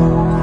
Oh. you.